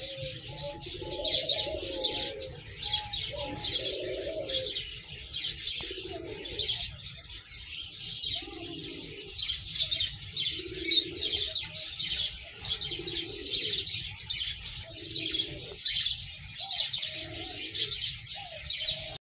you